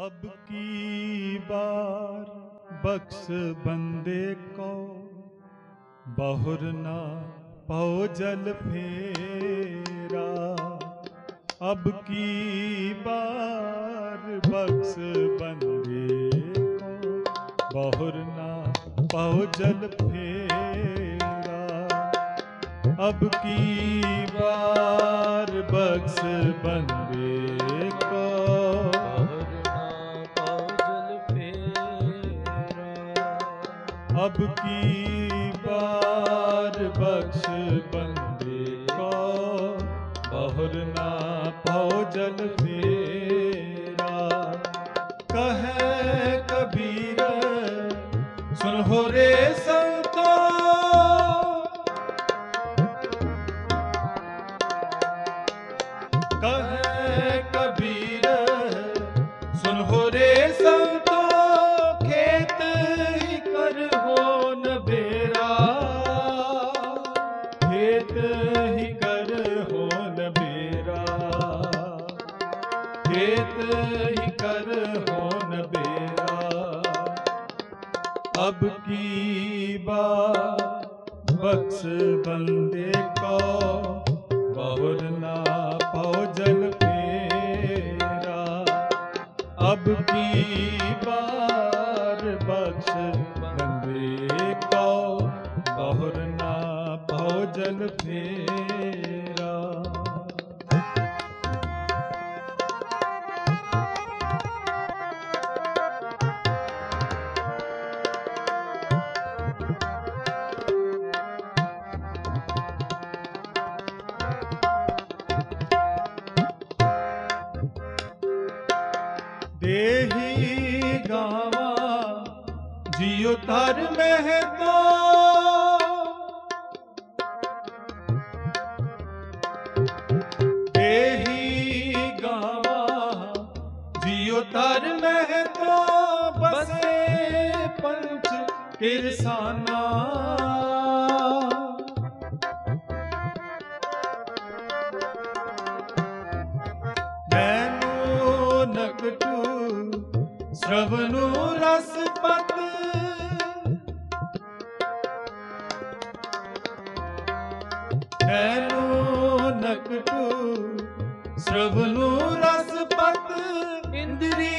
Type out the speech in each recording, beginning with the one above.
ਹਬ ਕੀ ਬਾਰ ਬਖਸ਼ ਬੰਦੇ ਕੋ ਬਹੁਰ ਨਾ ਪਉ ਜਲ ਫੇਰਾ ਅਬ ਕੀ ਬਾਰ ਬਖਸ਼ ਬੰਦੇ ਕੋ ਬਹੁਰ ਨਾ ਪਉ ਜਲ ਫੇਰਾ ਅਬ ਕੀ ਬਾਰ ਬਖਸ਼ ਬੰਦੇ ਅਬ ਕੀ ਬਾਰ ਬਖਸ਼ ਬੰਦੇ? ਅਬ ਕੀ ਬਾ ਬਖਸ਼ ਬੰਦੇ ਕੋ ਬਵਰ ਨਾ ਪਾਉ ਜਨ ਫੇਰਾ ਅਬ ਕੀ ਬਾਰ ਬਖਸ਼ ਬੰਦੇ ਕੋ ਬਵਰ ਨਾ ਪਾਉ ਫੇਰਾ ਦੇਹੀ ਗਾਵਾ, ਜਿਉ ਧਰ ਮਹਿ ਤੋ ਦੇਹੀ ਗਾਵਾ, ਜਿਉ ਧਰ ਮਹਿ ਤੋ ਬਸੇ ਪੰਚ ਕਿਰਸਾਨਾ। ਸ਼ਰਵਨੂ ਰਸ ਪਤ ਮੈਨੂੰ ਨਕਟੂ ਸ਼ਰਵਨੂ ਰਸ ਪਤ ਇੰਦਰੀ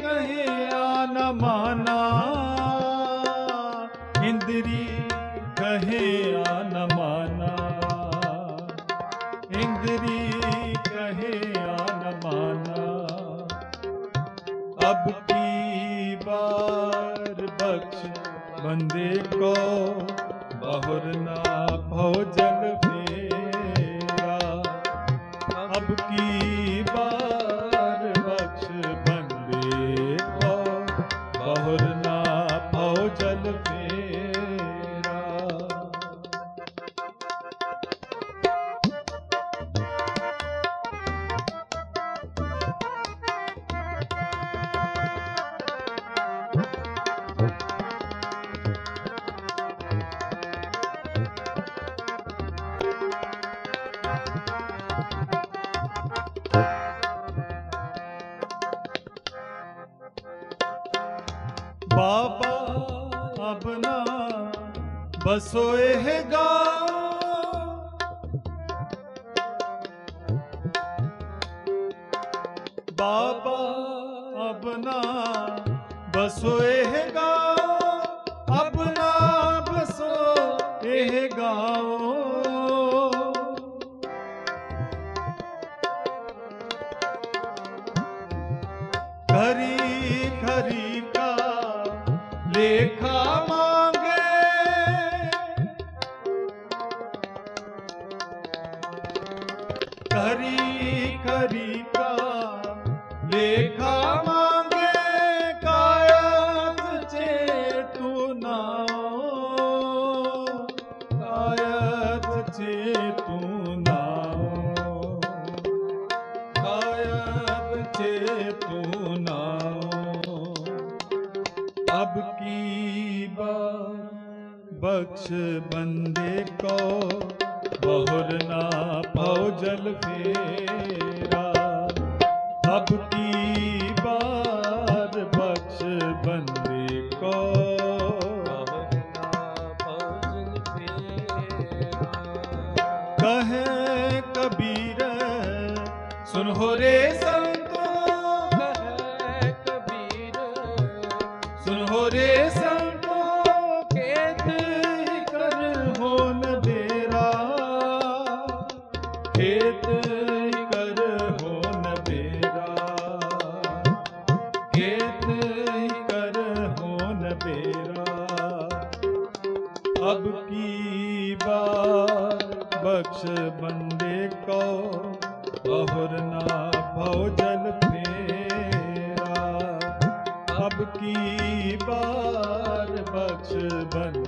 ਕਹੇ ਆ ਨ ਮਾਨਾ। ਇੰਦਰੀ ਕਹੇ अब की बार बख्श बंदे को बहुर ना भोजन फेरा अब की बार बख्श बंदे को बहुर ना भोजन फेरा ਬਸੋ ਗਾ ਬਾਬਾ ਆਪਣਾ ਬਸੋ ਗਾ ਆਪਣਾ ਬਸੋ ਇਹ ਗਾਓ ਖਰੀ ਖਰੀ ਲੇਖਾ ਰਚੇ ਤੂੰ ਨਾਮ ਕਾਇਆ ਰਚੇ ਤੂੰ ਨਾਮ ਅਬ ਕੀ ਬਾਰ ਬਖਸ਼ ਬੰਦੇ ਕੋ ਬਹੁਰ ਨਾ ਭਉ ਜਲ ਫੇਰਾ। ਅਬ ਕਰ ਹੋ ਰੇ ਸੰਤੋ, ਕੇਤ ਕਰ ਹੋ ਨ ਬੇਰਾ। ਕਰ ਹੋ ਨ ਬੇਰਾ। ਕਰ ਹੋ ਬੇਰਾ। ਅਬ ਕੀ ਬਾਤ ਬੰਦੇ ਕੋ ਬਹੁਰ ਬਾਰ ਬਖਸ਼ ਬਨ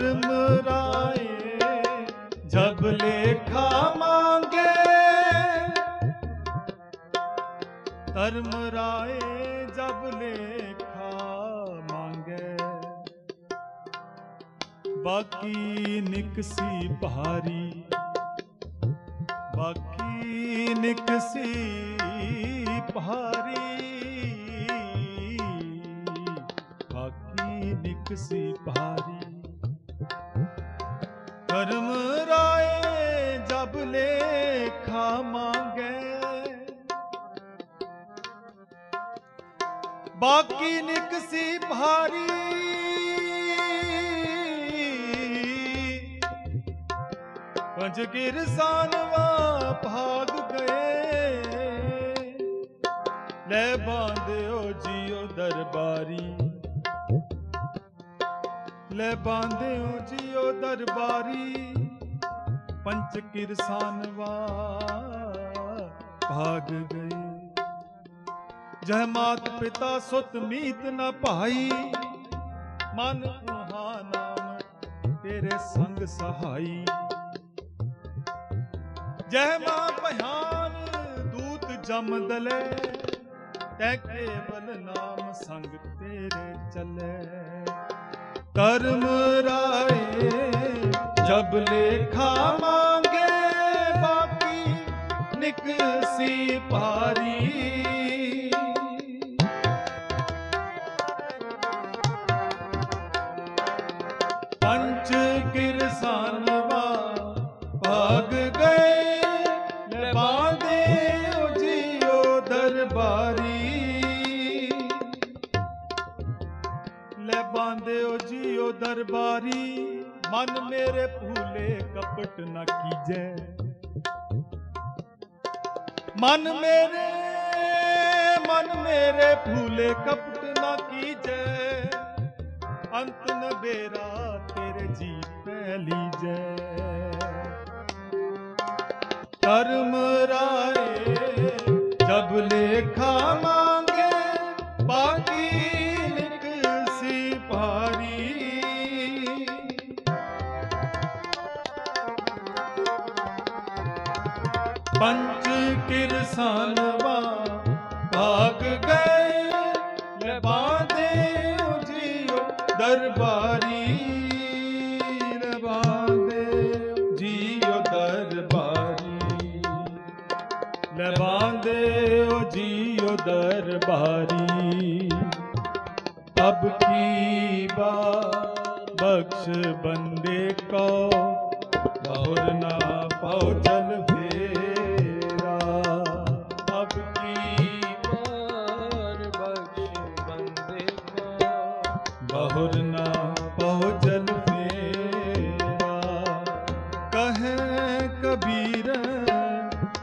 ਕਰਮ ਰਾਏ, ਜਬ ਲੇਖਾ ਮੰਗੇ। ਧਰਮ ਰਾਏ, ਜਬ ਲੇਖਾ ਮੰਗੇ। ਬਾਕੀ ਨਿਕਸੀ ਭਾਰੀ, ਬਾਕੀ ਨਿਕਸੀ ਭਾਰੀ। ਬਾਕੀ ਨਿਕਸੀ ਭਾਰੀ। ਧਰਮ ਰਾਏ ਜਬ ਲੇਖਾ ਮੰਗੇ। ਬਾਕੀ ਨਿਕਸੀ ਭਾਰੀ। ਪੰਜ ਕਿਰਸਾਨਵਾ ਭਾਗ ਗਏ। ਲੈ ਬਾਂਧਿਓ ਜੀਓ ਦਰਬਾਰੀ। ਲੈ ਬਾਂਧਿਓ ਜਿਉ ਦਰਬਾਰੀ, ਪੰਚ ਕਿਰਸਾਨਵਾ ਭਾਗ ਗਏ। ਜਹ ਮਾਤ ਪਿਤਾ ਸੁਤ ਮੀਤ ਨ ਭਾਈ, ਮਨ ਤੁਹਾ ਨਾਮ ਤੇਰੇ ਸੰਗ ਸਹਾਈ। ਜਹ ਮਾਂ ਭਿਆਨ ਦੂਤ ਜਮ ਦਲੇ, ਤੈ ਕੇਵਲ ਨਾਮ ਸੰਗ ਤੇਰੇ ਚੱਲੇ। ਕਰਮ ਰਾਏ ਜਬ ਲੇਖਾ ਮੰਗੇ ਬਾਕੀ ਨਿਕਸੀ ਪਾਰੀ ਦਰਬਾਰੀ, ਮਨ ਮੇਰੇ ਭੂਲੇ ਕਪਟ ਨਾ ਕੀਜੈ। ਮਨ ਮੇਰੇ ਮਨ ਮੇਰੇ ਭੂਲੇ ਕਪਟ ਨਾ ਕੀਜੈ। ਅੰਤ ਨ ਬੇਰਾ ਤੇਰੇ ਜੀ ਪੈ ਲੀਜੈ। ਕਰਮ ਰਾਏ ਬਾਦੇ ਉਜਿਓ ਦਰਬਾਰੀ ਬਾਦੇ ਜੀਓ ਜੀਓ ਦਰਬਾਰੀ। ਅਬ ਕੀ ਬਾ ਬੰਦੇ ਕੋ ਨਾ ਪਹੁੰਚੇ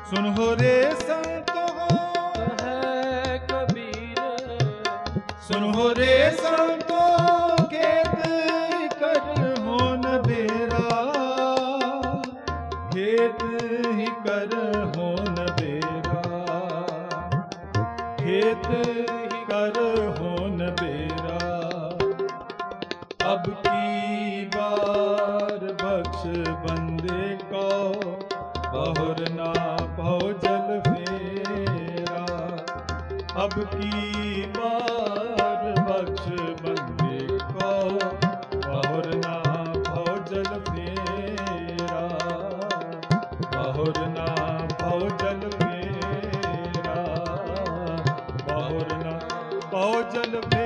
ਸੁਨ ਰੇ ਸੰਤੋ ਹੈ ਕਬੀਰ। ਸੁਨ ਰੇ ਪਉ ਜਲ ਭੇਟ